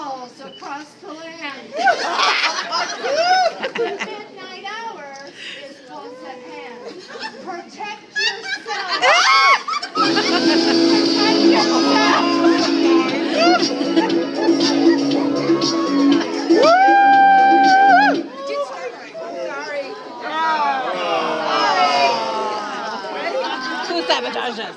walls across the land. the midnight hour is close at hand. Protect yourself. Protect yourself. Who sabotaged us?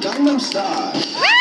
Gangnam Style.